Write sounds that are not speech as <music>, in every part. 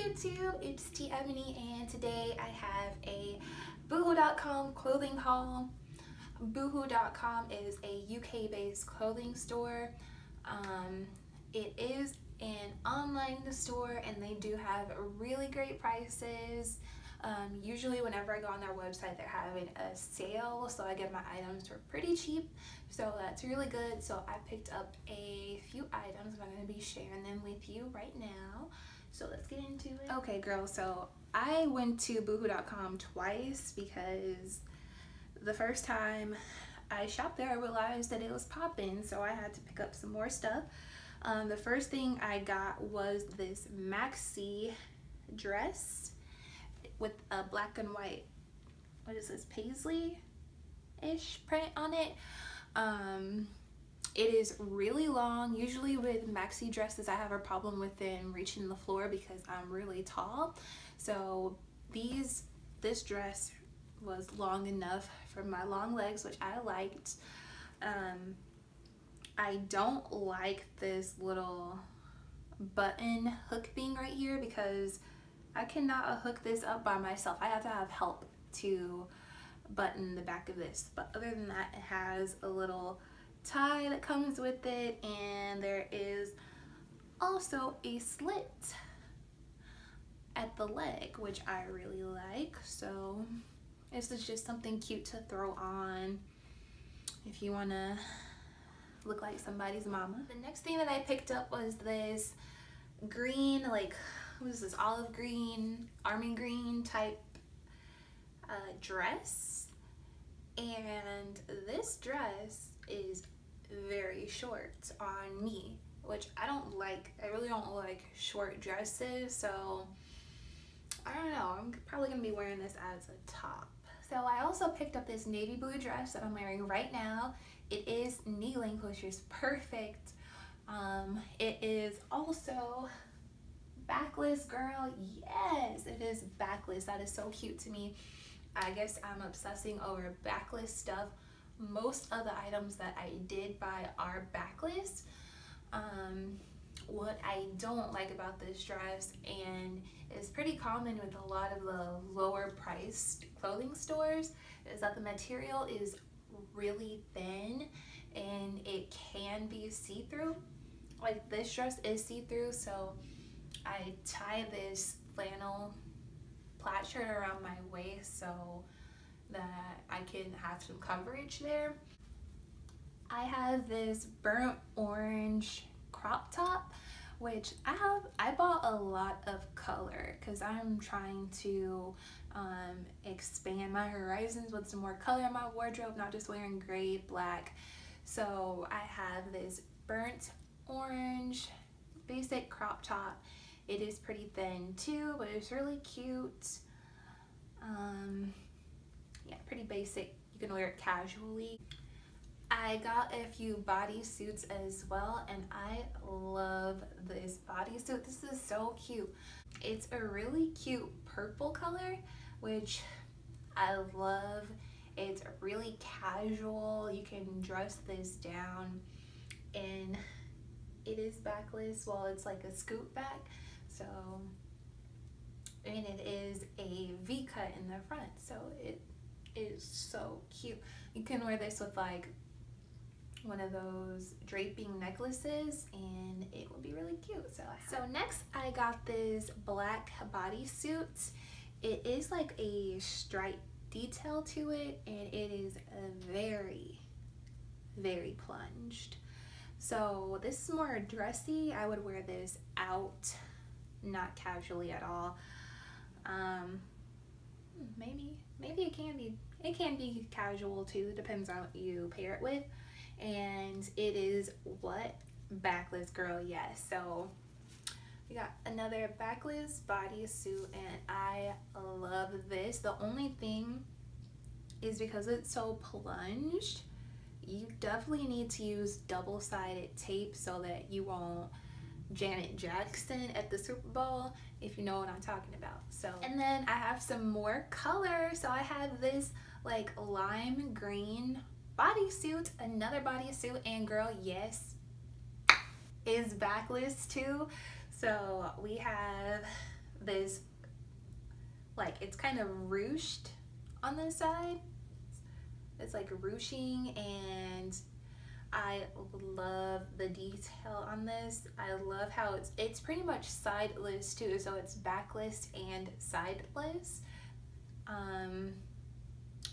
YouTube, it's Tee Ebony and today I have a Boohoo.com clothing haul. Boohoo.com is a UK based clothing store. Um, it is an online store and they do have really great prices. Um, usually whenever I go on their website they're having a sale so I get my items for pretty cheap so that's really good so I picked up a few items I'm going to be sharing them with you right now so let's get into it. Okay girl. so I went to boohoo.com twice because the first time I shopped there I realized that it was popping so I had to pick up some more stuff. Um, the first thing I got was this maxi dress with a black and white, what is this, paisley-ish print on it. Um, it is really long. Usually with maxi dresses, I have a problem with them reaching the floor because I'm really tall. So these, this dress was long enough for my long legs, which I liked. Um, I don't like this little button hook thing right here because I cannot hook this up by myself. I have to have help to button the back of this. But other than that, it has a little tie that comes with it and there is also a slit at the leg, which I really like. So this is just something cute to throw on if you want to look like somebody's mama. The next thing that I picked up was this green like what is this olive green army green type uh, dress and this dress is very short on me which I don't like I really don't like short dresses so I don't know I'm probably gonna be wearing this as a top. So I also picked up this navy blue dress that I'm wearing right now. It is knee length which is perfect. Um, it is also backless girl. Yes it is backless. That is so cute to me. I guess i'm obsessing over backless stuff most of the items that i did buy are backless um, what i don't like about this dress and is pretty common with a lot of the lower priced clothing stores is that the material is really thin and it can be see-through. Like this dress is see-through so I tie this flannel plaid shirt around my waist so that I can have some coverage there. I have this burnt orange crop top which I have I bought a lot of color because I'm trying to um, expand my horizons with some more color in my wardrobe not just wearing gray black so I have this burnt orange basic crop top it is pretty thin too, but it's really cute. Um, yeah, pretty basic. You can wear it casually. I got a few bodysuits as well and I love this bodysuit. This is so cute. It's a really cute purple color, which I love. It's really casual. You can dress this down and it is backless. Well, it's like a scoop back so and it is a V cut in the front so it is so cute. You can wear this with like one of those draping necklaces and it will be really cute. So so next I got this black bodysuit. It is like a stripe detail to it and it is very very plunged. So this is more dressy. I would wear this out not casually at all. It can be it can be casual too depends on what you pair it with. And it is what? Backless girl yes. So we got another backless bodysuit and I love this. The only thing is because it's so plunged you definitely need to use double-sided tape so that you won't Janet Jackson at the Super Bowl, if you know what I'm talking about. So, and then I have some more color. So I have this like lime green bodysuit, another bodysuit, and girl, yes, is backless too. So we have this like it's kind of ruched on this side. It's like ruching and I love the detail on this. I love how it's it's pretty much sideless too, so it's backless and sideless. Um,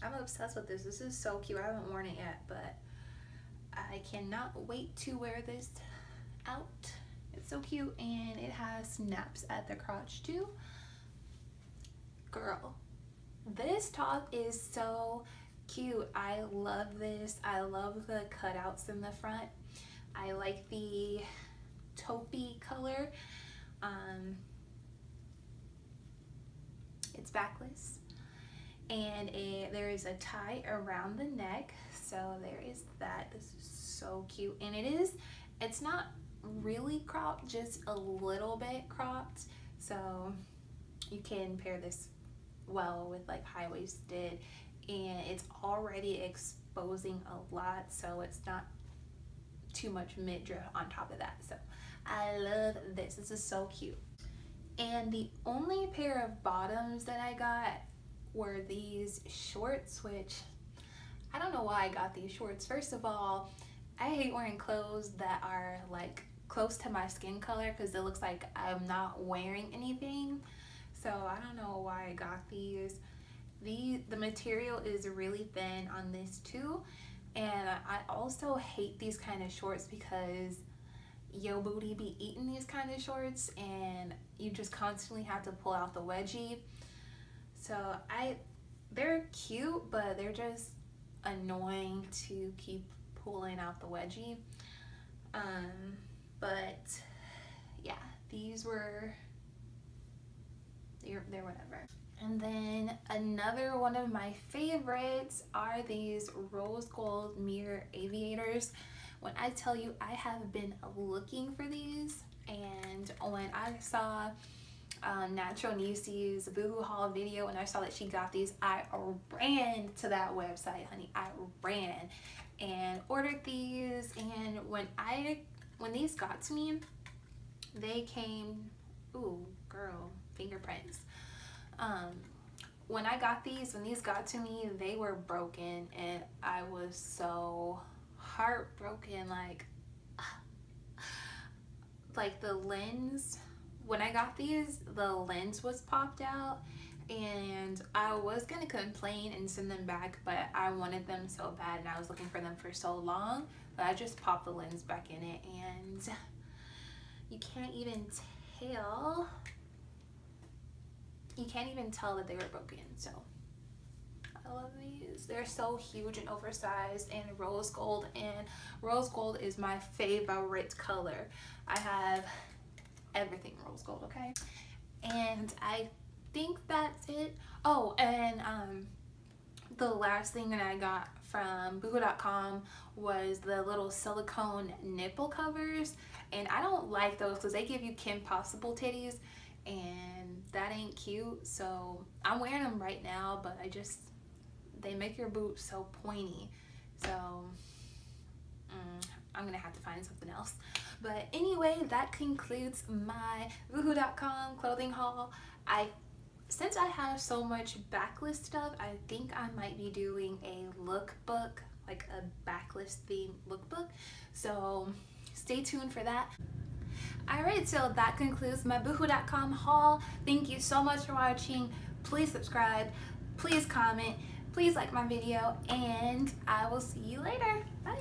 I'm obsessed with this. This is so cute. I haven't worn it yet, but I cannot wait to wear this out. It's so cute and it has snaps at the crotch too. Girl, this top is so cute. I love this. I love the cutouts in the front. I like the taupey color. Um, it's backless and it, there is a tie around the neck so there is that this is so cute and it is it's not really cropped just a little bit cropped so you can pair this well with like high-waisted and it's already exposing a lot so it's not too much midriff on top of that. So I love this. This is so cute. And the only pair of bottoms that I got were these shorts which I don't know why I got these shorts. First of all I hate wearing clothes that are like close to my skin color because it looks like I'm not wearing anything. So I don't know why I got these the the material is really thin on this too. And I also hate these kind of shorts because yo booty be eating these kind of shorts and you just constantly have to pull out the wedgie. So I they're cute but they're just annoying to keep pulling out the wedgie. Um but yeah these were they're, they're whatever and then another one of my favorites are these rose gold mirror aviators. When I tell you I have been looking for these and when I saw um, Natural Nisi's Boohoo haul video and I saw that she got these, I ran to that website, honey. I ran and ordered these and when I, when these got to me, they came, ooh, girl, fingerprints um, when I got these, when these got to me, they were broken and I was so heartbroken. Like, <sighs> like the lens, when I got these, the lens was popped out and I was gonna complain and send them back, but I wanted them so bad and I was looking for them for so long that I just popped the lens back in it and you can't even tell can't even tell that they were broken so. I love these. They're so huge and oversized and rose gold and rose gold is my favorite color. I have everything rose gold okay? And I think that's it. Oh and um the last thing that I got from boohoo.com was the little silicone nipple covers and I don't like those because they give you Kim Possible titties and that ain't cute so I'm wearing them right now but I just they make your boot so pointy. So mm, I'm gonna have to find something else. But anyway that concludes my boohoo.com clothing haul. I since I have so much backlist stuff I think I might be doing a lookbook like a backlist theme lookbook. So stay tuned for that Alright, so that concludes my boohoo.com haul. Thank you so much for watching. Please subscribe, please comment, please like my video, and I will see you later. Bye.